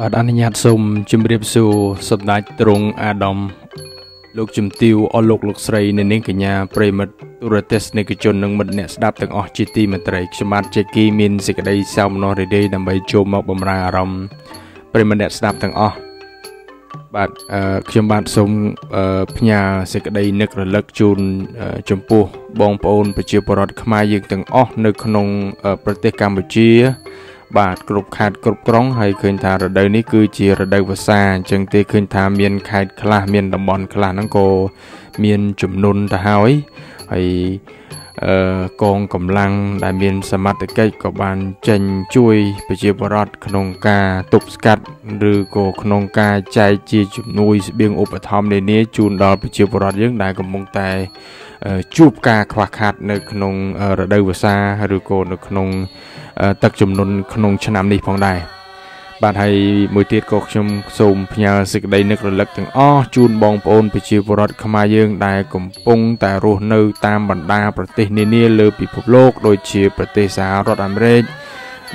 បាទអនុញ្ញាតសូមជម្រាបសួរសម្ដេចទ្រង់អាដាមលោកជំទាវអស់លោកលោកស្រីអ្នកនាងកញ្ញាប្រិមិត្តទូរទស្សនិកជននិងមិត្តអ្នកស្ដាប់ទាំងអស់ជាទីមេត្រីខ្ញុំបាទជេគីមានសេចក្តីសោមនស្សរីករាយដើម្បីចូលមកបម្រើអារម្មណ៍ប្រិមិត្តអ្នកស្ដាប់ទាំងអស់បាទខ្ញុំបាទសូមផ្ញើសេចក្តីនឹករលឹកជូនចំពោះបងប្អូនប្រជាពលរដ្ឋខ្មែរយើងទាំងអស់នៅក្នុងប្រទេសកម្ពុជា បាទគ្រប់ខេត្តគ្រប់ក្រុងហើយឃើញថារដូវនេះគឺជារដូវវស្សាអញ្ចឹងទេឃើញថាមានខេត្តខ្លះមានតំបន់ខ្លះហ្នឹងក៏មានចំនួនទៅហើយហើយអឺ កងកម្លាំងដែលមានសមត្ថកិច្ចក៏បានចេញជួយប្រជាពលរដ្ឋក្នុងការទប់ស្កាត់ឬក៏ក្នុងការចែកជាជំនួយស្បៀងឧបត្ថម្ភនានាជូនដល់ប្រជាពលរដ្ឋយើងដែលកំពុងតែជួបការខ្វះខាតនៅក្នុងរដូវវស្សាឬក៏នៅក្នុងទឹកចំនួនក្នុងឆ្នាំនេះផងដែរ បាទហើយមួយទៀតក៏ខ្ញុំសូមផ្ញើសេចក្តីនឹករលឹកទាំងអស់ជូនបងប្អូនប្រជាពលរដ្ឋខ្មែរយើង ដែលកំពុងតែរស់នៅតាមបណ្ដាប្រទេសនានាលើពិភពលោក ដូចជាប្រទេសសហរដ្ឋអាមេរិក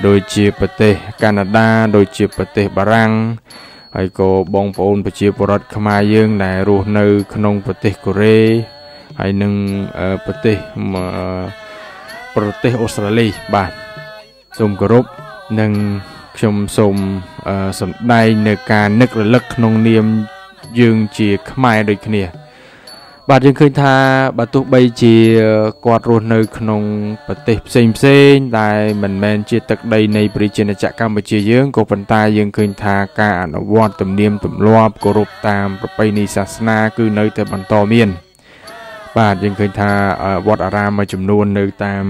ដូចជាប្រទេសកាណាដា ដូចជាប្រទេសបារាំងហើយក៏បងប្អូនប្រជាពលរដ្ឋខ្មែរយើង ដែលរស់នៅ ក្នុងប្រទេសកូរ៉េហើយនិងប្រទេសប្រទេសអូស្ត្រាលីបាទសូមគោរពនិង ខ្ញុំសូមសម្ដែងនៅការនឹករលឹកក្នុងនាមយើងជាខ្មែរដូចគ្នា បាទយើងឃើញថាបើទោះបីជាគាត់រស់នៅ ក្នុងប្រទេសផ្សេងផ្សេងដែលមិនមែនជាទឹកដីនៃប្រជាណាចក្រកម្ពុជាយើងក៏ប៉ុន្តែយើងឃើញថាការអនុវត្តទំនៀមទម្លាប់គោរពតាមប្រពៃណីសាសនាគឺនៅតែបន្តមាន បាទយើងឃើញថាវត្តអារាមមួយចំនួននៅតាម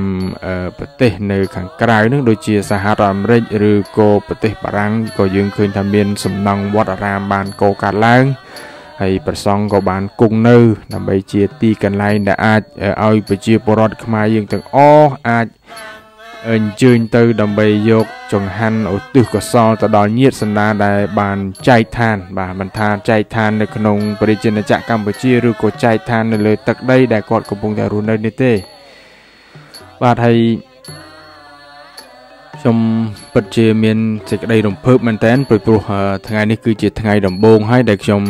ប្រទេសនៅខាងក្រៅនឹងដូចជាសហរដ្ឋអាមេរិកឬក៏ប្រទេសបារាំងក៏យើងឃើញថាមានសំណង់វត្តអារាមបានកកើតឡើងហើយប្រសង់ក៏បានគង់នៅដើម្បីជាទីកន្លែងដែលអាចឲ្យប្រជាពលរដ្ឋខ្មែរយើងទាំងអស់អាច អញ្ជើញទៅដើម្បីយកចង្ហាន់ឧទ្ទិសកុសលទៅដល់ញាតិសន្តានដែលបានចែកឋាន បាទមិនថាចែកឋាននៅក្នុងប្រជាជនចក្រកម្ពុជាឬក៏ចែកឋាននៅលើទឹកដីដែលគាត់កំពុងតែរស់នៅនេះទេ បាទហើយខ្ញុំពិតជាមានសេចក្តីរំភើបមែនតើព្រោះថ្ងៃនេះគឺជាថ្ងៃដំបូងហើយដែលខ្ញុំ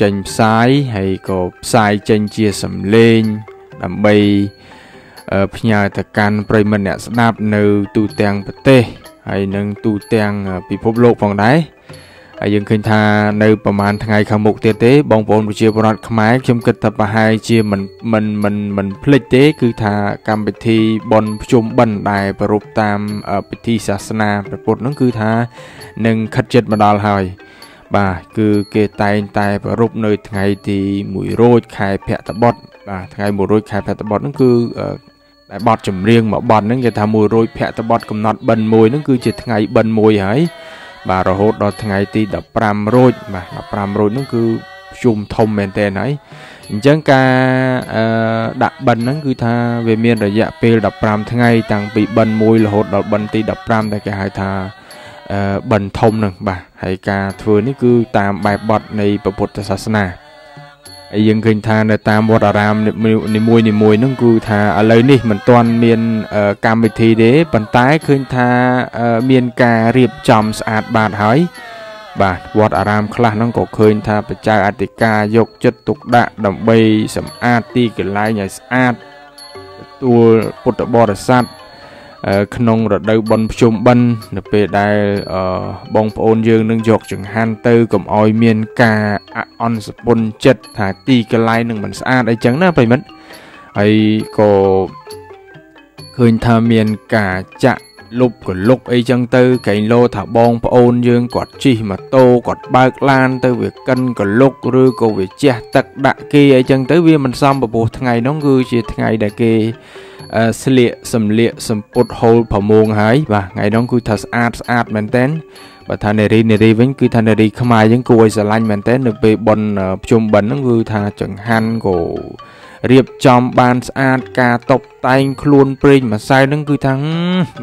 ចេញផ្សាយហើយក៏ផ្សាយចេញជាសម្លេងដើម្បី ផ្ញើទៅកាន់ប្រិយមិត្តអ្នកស្ដាប់នៅទូទាំងប្រទេសហើយនិងទូទាំងពិភពលោកផងដែរហើយយើងឃើញថានៅប្រហែលថ្ងៃខាងមុខទៀតទេបងប្អូនប្រជាពលរដ្ឋខ្មែរខ្ញុំគិតថាប្រហែលជាមិនមិនមិនមិនភ្លេចទេ គឺថាកម្មវិធីបន់ភ្ជុំបិណ្ឌដែលប្រពៃតាមពិធីសាសនាព្រះពុទ្ធហ្នឹងគឺថានឹងខិតជិតមកដល់ហើយបាទគឺគេតែងតែប្រពៃនៅថ្ងៃទី1រោចខែភទ្របទបាទថ្ងៃ1រោចខែភទ្របទហ្នឹងគឺ ដែលបត់ចម្រៀងមួយបត់ហ្នឹងគេថាមួយរួចភក្តបត់កំណត់បិណ្ឌមួយហ្នឹងគឺជាថ្ងៃបិណ្ឌមួយហើយបាទរហូតដល់ថ្ងៃទី15រោចបាទ15រោចហ្នឹងគឺប្រជុំធំមែនតើហើយអញ្ចឹងការអឺដាក់បិណ្ឌហ្នឹងគឺថាវាមានរយៈពេល15ថ្ងៃ តាំងពីបិណ្ឌមួយរហូតដល់បិណ្ឌទី15ដែលគេហៅថាអឺបិណ្ឌធំហ្នឹងបាទហើយការធ្វើនេះគឺតាមបែបបទនៃពុទ្ធសាសនា ហើយយើងឃើញថានៅតាមវត្តអារាមនីមួយនីមួយហ្នឹងគឺថាឥឡូវនេះមិនទាន់មានកម្មវិធីទេប៉ុន្តែឃើញថាមានការរៀបចំស្អាតបាតហើយបាទវត្តអារាមខ្លះហ្នឹងក៏ឃើញថាបច្ចៅអធិការយកចិត្តទុកដាក់ដើម្បីសម្អាតទីកន្លែងឲ្យស្អាតទទួលពុទ្ធបរិស័ទ ក្នុងរដូវបុណ្យភ្ជុំបិណ្ឌនៅពេលដែលបងប្អូនយើងនឹងយកចង្ហាន់ទៅកុំឲ្យមានការអន់សពុនចិត្តថាទីកន្លែងនឹងមិនស្អាតអីចឹងណាប្រិមិត្តហើយក៏ឃើញថាមានការចាក់លុបកលុកអីចឹងទៅកែងលោថាបងប្អូនយើងគាត់ជិះម៉ូតូគាត់បើកឡាន ទៅវាកិនកលុកឬក៏វាជះទឹកដាក់គេអីចឹងទៅវាមិនសមប្រពោះថ្ងៃនោះគឺជាថ្ងៃដែលគេ ស្លៀកសំលៀកសម្ពុតហូលប្រមងហើយបាទថ្ងៃនោះគឺថាស្អាតស្អាតមែនតើបើថានារីនារីវិញគឺថានារីខ្មែរយើងគួរឲ្យស្រឡាញ់មែនតើនៅពេលបន់ភ្ជុំបិណ្ឌហ្នឹងគឺថាចង្ហាន់ក៏រៀបចំបានស្អាតការតុបតែងខ្លួនព្រេងម្សៅហ្នឹងគឺថា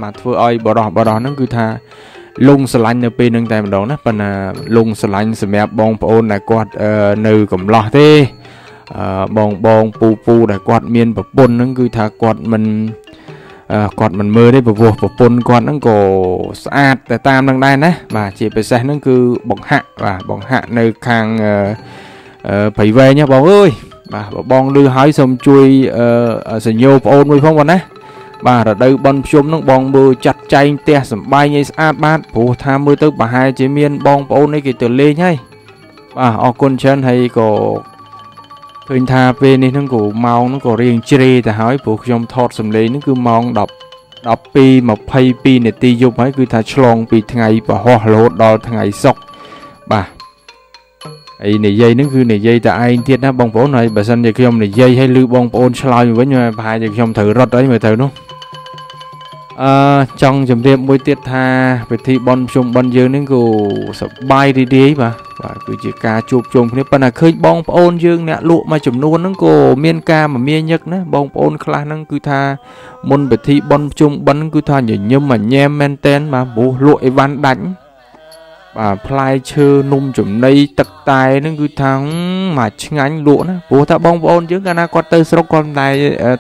មកធ្វើឲ្យបរោះបរោះហ្នឹងគឺថាលងស្រឡាញ់នៅពេលហ្នឹងតែម្ដងណាប៉ុន្តែលងស្រឡាញ់សម្រាប់បងប្អូនដែលគាត់នៅកំឡោះទេ បងបងពូពូដែលគាត់មានប្រពន្ធហ្នឹងគឺថាគាត់មិនគាត់មិនមើលទេព្រោះប្រពន្ធគាត់ហ្នឹងក៏ស្អាតតែតាមនឹងដែរណាបាទជាពិសេសហ្នឹងគឺបង្ហាក់បាទបង្ហាក់នៅខាងព្រៃវែងបងអើយបាទបងលឺហើយសូមជួយសញ្ញោប្អូនមួយផងបងណាបាទរដូវបន់ភ្ជុំនឹងបងមើលចាត់ចែងផ្ទះសំបាយឲ្យស្អាតបាទព្រោះថាមើលទៅប្រហែលជាមានបងប្អូននេះគេទៅលេងហើយបាទអរគុណច្រើនហើយក៏ ឃើញថាពេលនេះហ្នឹងក៏ម៉ោងហ្នឹងក៏រៀងជ្រេទៅហើយព្រោះខ្ញុំថតសម្លេងហ្នឹងគឺម៉ោង10 12 22នាទីយប់ហើយគឺថាឆ្លងពីថ្ងៃប្រហោះរហូតដល់ថ្ងៃសុក្របាទហើយនិយាយហ្នឹងគឺនិយាយតែឯងទៀតណាបងប្អូនហើយបើសិនជាខ្ញុំនិយាយឲ្យលឺបងប្អូនឆ្លើយវិញប្រហែលជាខ្ញុំត្រូវរត់អីមើលទៅនោះ អឺចង់ជម្រាបមួយទៀតថាពិធីបន់ភ្ជុំបន់យើងនេះក៏សប្បាយរីករាយបាទបាទគឺជាការជួបជុំគ្នាប៉ុន្តែឃើញបងប្អូនយើងអ្នកលក់មួយចំនួនហ្នឹងក៏មានការមមាញឹកណាបងប្អូនខ្លះហ្នឹងគឺថាមុនពិធីបន់ភ្ជុំបន់គឺថាញញឹមញញែមមែនតែនបាទព្រោះលក់អីវ៉ាន់ដាច់បាទផ្លែឈើនំចំណីទឹកតែហ្នឹងគឺថាមកឆ្ងាញ់លក់ណាព្រោះថាបងប្អូនយើងកាលណាគាត់ទៅស្រុកគាត់តែ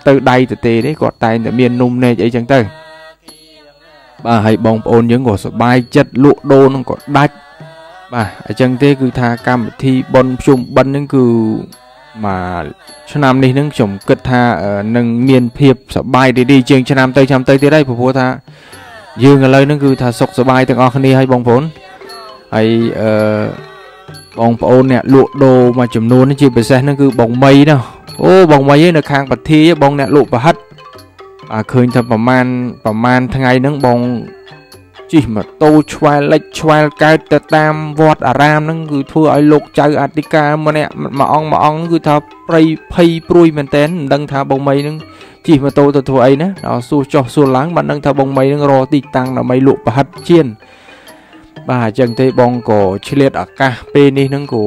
ទៅដៃទៅទេទេគាត់តែងតែមាននំនេកអីចឹងទៅ បាទហើយបងប្អូនយើងក៏សប្បាយចិត្តលក់ដូរនឹងក៏ដាច់បាទអញ្ចឹងទេគឺថាកម្មវិធីបន់ភ្ជុំបិណ្ឌហ្នឹងគឺមកឆ្នាំនេះហ្នឹងខ្ញុំគិតថានឹងមានភាពសប្បាយរីករាយជាងឆ្នាំទៅឆ្នាំទៅទៀតហើយព្រោះថាយើងឥឡូវហ្នឹងគឺថាសុខសប្បាយទាំងអស់គ្នាហើយបងប្អូនហើយអឺបងប្អូនអ្នកលក់ដូរមួយចំនួនជាពិសេសហ្នឹងគឺបងមីណោះអូបងមីនៅខាងបធាបងអ្នកលក់ប្រហិត បាទឃើញថាប្រមាណប្រមាណថ្ងៃហ្នឹងបងជិះម៉ូតូឆ្វែលលិចឆ្វែលកើតទៅតាមវត្តអារាមហ្នឹងគឺធ្វើឲ្យលោកចៅអធិការម្នាក់មួយអង្គមួយអង្គគឺថាប្រៃភ័យព្រួយមែនតែនមិនដឹងថាបងមីហ្នឹងជិះម៉ូតូទៅធ្វើអីណាដល់សួរចុះសួរឡើងបានដឹងថាបងមីហ្នឹងរកទីតាំងដើម្បីលក់ប្រហិតជៀន បាទអញ្ចឹងទេបងក៏ឆ្លៀតឱកាសពេលនេះហ្នឹងក៏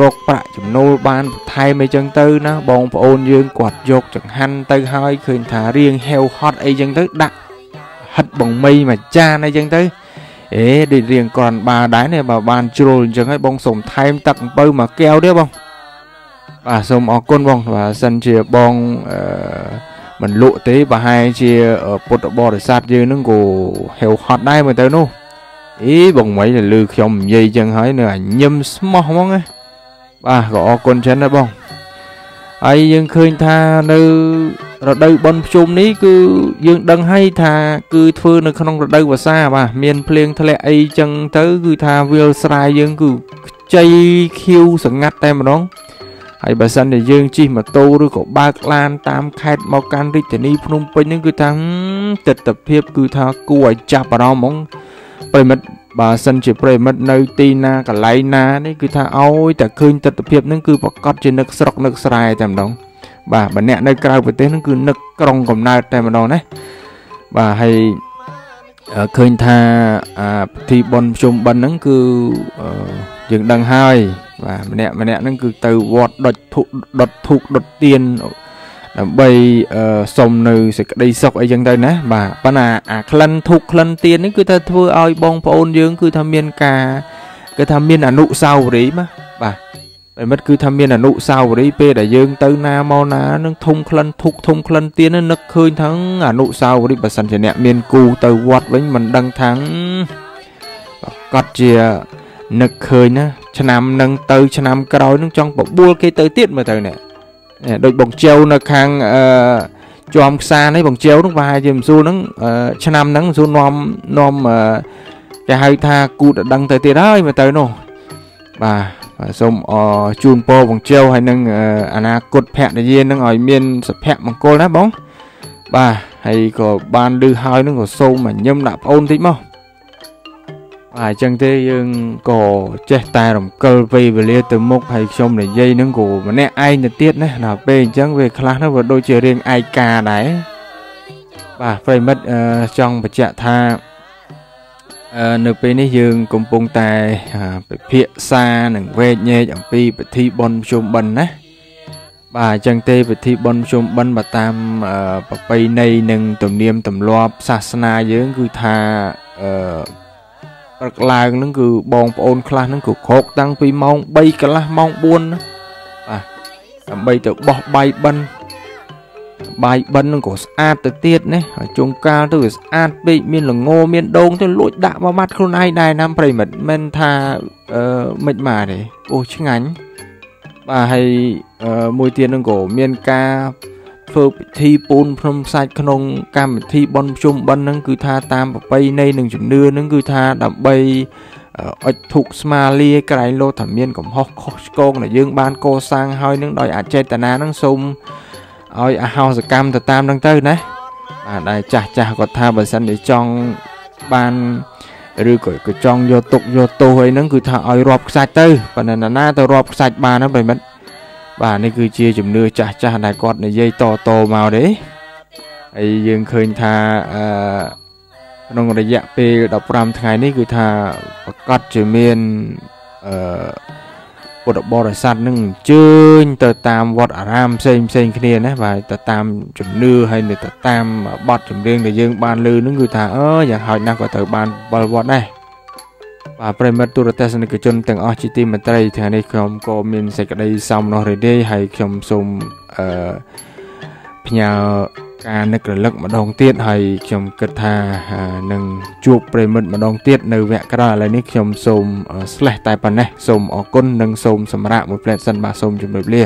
រកប្រាក់ចំណូលបានបន្ថែមអីចឹងទៅណាបងប្អូនយើងគាត់យកចង្ហាន់ទៅហើយឃើញថារៀងហេវហត់អីចឹងទៅដាក់ហិតបងមីមួយចានអីចឹងទៅអេដូចរៀងគ្រាន់បាដែរនេះបើបានជ្រុលអញ្ចឹងហើយបងសូមថែមទឹកអំពៅមួយកែវទៀតបងបាទសូមអរគុណបងបាទសិនជាបងអឺមិនលក់ទេប្រហែលជាពុទ្ធបរិស័ទយើងនឹងក៏ហេវហត់ដែរមើលទៅនោះ អីបងមីលឺខ្ញុំនិយាយចឹងហើយនៅអាញឹមស្មោះហ្មងណាបាទក៏អរគុណច្រើនដែរបងហើយយើងឃើញថានៅរដូវបុណ្យភ្ជុំនេះគឺយើងដឹងហើយថា គឺធ្វើនៅក្នុងរដូវវស្សាបាទមានភ្លៀងធ្លាក់អីចឹងទៅ គឺថាវាលស្រែយើងគឺខ្ចីខៀវសងាត់តែម្ដងហើយបើសិនជាយើងជិះម៉ូតូឬក៏បើកឡានតាមខេត្តមកកាន់រាជធានីភ្នំពេញហ្នឹងគឺថាទស្សនវិជ្ជាគឺថាគួរឲ្យចាប់អារម្មណ៍ហ្មង ប្រិមិត្តបើសិនជាប្រិមិត្តនៅទីណាកន្លែងណានេះគឺថាឲ្យតែឃើញទស្សនវិជ្ជាហ្នឹងគឺប្រកាសជានឹកស្រុកនឹកស្រែតែម្ដងបាទបើអ្នកនៅក្រៅប្រទេសហ្នឹងគឺនឹកក្រុងកំណើតតែម្ដងណាបាទហើយឃើញថាអាពិធីបុណ្យភ្ជុំបិណ្ឌហ្នឹងគឺយើងដឹងហើយបាទម្នាក់ម្នាក់ហ្នឹងគឺទៅវត្តដុតធុដុតធូបដុតទៀន ដើម្បីសុំនៅសេចក្តីសុខអីចឹងទៅណាបាទប៉ុន្តែអាក្លិនធូបក្លិនទៀននេះគឺថាធ្វើឲ្យបងប្អូនយើង គឺថាមានការគឺថាមានអនុស្សាវរីយ៍មកបាទប្រិមិត្តគឺថាមានអនុស្សាវរីយ៍ពេលដែលយើងទៅណាមកណានឹងធុំក្លិនធុកធុំក្លិនទៀននឹកឃើញថាអនុស្សាវរីយ៍បើសិនជាអ្នកមានគូទៅវត្តវិញមិនដឹងថាកត់ជានឹកឃើញណាឆ្នាំនឹងទៅ ឆ្នាំក្រោយនឹងចង់បបួលគេទៅទៀតមើលទៅនេះ ដូចបងជើវនៅខាងអឺជាប់ខ្សានេះបងជើវនោះប្រហែលជាមស៊ូនឹងឆ្នាំហ្នឹងមស៊ូនាំនាំគេហៅថាគូតដឹងទៅទៀតហើយមើលទៅនោះបាទសូមអជូនពរបងជើវហើយនឹងអនាគតភក្តិយានឹងឲ្យមានសុភមង្គលណាបងបាទហើយក៏បានលឺហើយនឹងក៏សូមញឹមដាក់ប្អូនតិចមក បាទអញ្ចឹងទេយើងក៏ចេះតែរំកិលពេលវេលាទៅមុខហើយខ្ញុំនិយាយហ្នឹងក៏ម្នាក់ឯងទៅទៀតណាដល់ពេលអញ្ចឹងវាខ្លះហ្នឹងវាដូចជារៀងឯកាដែរបាទប្រិមិត្តចង់បញ្ជាក់ថានៅពេលនេះយើងកំពុងតែពិភាក្សានឹងវែកញែកអំពីពិធីបុណ្យភ្ជុំបិណ្ឌណាបាទអញ្ចឹងទេពិធីបុណ្យភ្ជុំបិណ្ឌបើតាមប្រពៃណីនិងទំនៀមទម្លាប់សាសនាយើងគឺថាអឺ ព្រឹកឡើងហ្នឹងគឺបងប្អូនខ្លះហ្នឹងគឺក្រោកតាំងពីម៉ោង3កន្លះម៉ោង4ណាបាទដើម្បីទៅបោះបាយបិណ្ឌបាយបិណ្ឌនឹងក៏ស្អាតទៅទៀតណាហើយជុងកាលទៅវាស្អាតពេកមានល្ងមានដូងទៅលួចដាក់មកម៉ាត់ខ្លួនឯងដែរណាប្រិមិត្តមិនថាអឺមិនមកទេអូឆ្ងាញ់បាទហើយមួយទៀតនឹងក៏មានការ ធ្វើពិធីពូនភ្នំសាច់ក្នុងកម្មវិធីបុណ្យភ្ជុំបិណ្ឌហ្នឹងគឺថាតាមប្រពៃណីនិងជំនឿហ្នឹងគឺថាដើម្បីអុជធុកស្មាលាក្រែងលោថាមានកំហុសខុសឆ្គងដែលយើងបានកសាងហើយនឹងដោយអចេតនានឹងសូមឲ្យអហោសកម្មទៅតាមនឹងទៅណាបាទដែលចាស់ចាស់គាត់ថាបើសិនជាចង់បានឬក៏ក៏ចង់យកទុកយកទោសអីហ្នឹងគឺថាឲ្យរាប់ខ្សាច់ទៅប៉ុន្តែណាណាទៅរាប់ខ្សាច់បានហ្នឹងប្រិមិត្ត បាទនេះគឺជាជំនឿចាស់ចាស់ដែលគាត់និយាយតតមកទេហើយយើងឃើញថាអឺក្នុងរយៈពេល15ថ្ងៃនេះគឺថាប្រកាសជាមានអឺពុទ្ធបរិស័ទនឹងអញ្ជើញទៅតាមវត្តអារាមផ្សេងផ្សេងគ្នាណាបាទទៅតាមជំនឿហើយនៅទៅតាមបទចម្រៀងដែលយើងបានលើនឹងគឺថាអឺយ៉ាងហោចណាស់ក៏ត្រូវបានបលវត្តដែរ បាទប្រិមិត្តទូរទស្សនិកជនទាំងអស់ជាទីមេត្រីថ្ងៃនេះខ្ញុំក៏មានសេចក្តីសោមនស្សរីដីហើយខ្ញុំសូមអឺផ្ញើការនឹករលឹកម្ដងទៀតហើយខ្ញុំគិតថានឹងជួបប្រិមិត្តម្ដងទៀតនៅវគ្គក្រោយឥឡូវនេះខ្ញុំសូម slash តែប៉ុណ្ណេះសូមអរគុណនិងសូមសម្រាប់មួយផ្លែតសិនបាទសូមជម្រាបលា